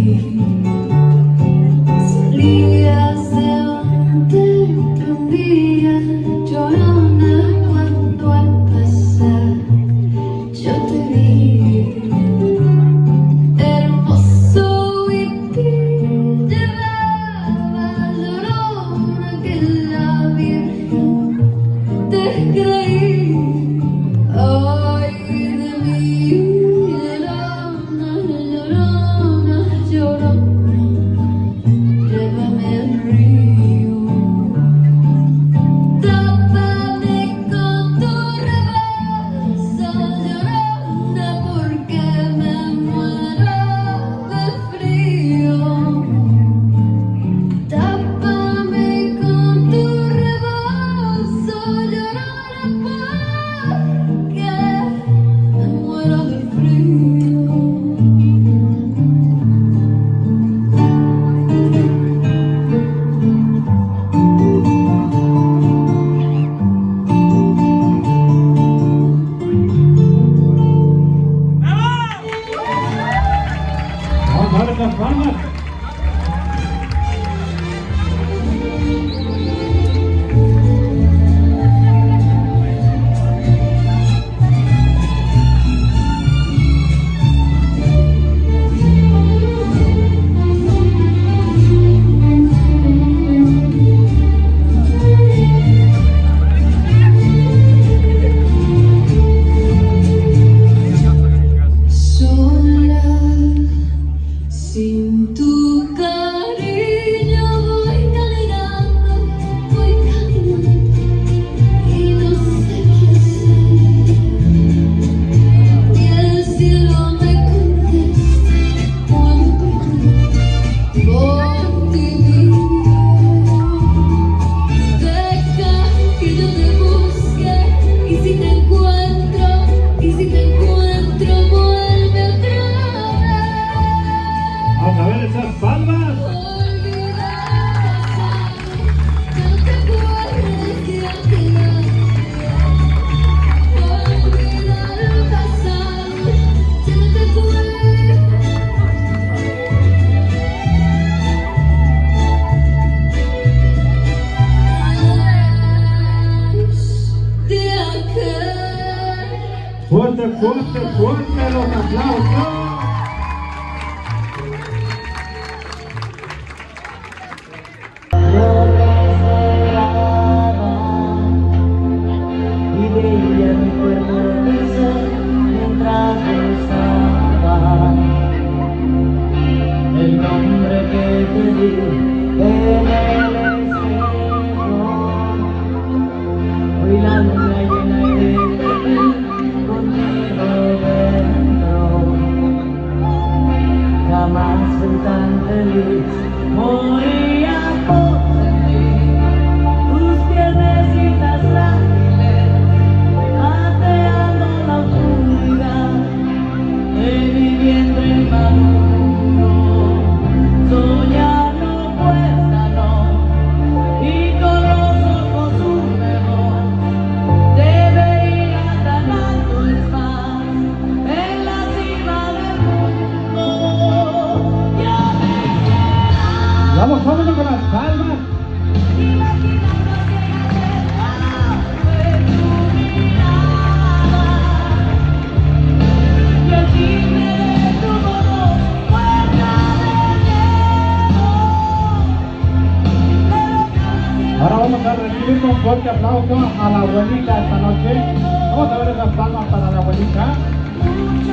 Senhor. Vamos, vamos. Fuerte, fuerte, fuerte los aplausos. vamos a recibir con fuerte aplauso a la abuelita esta noche. Vamos a ver esas palmas para la abuelita.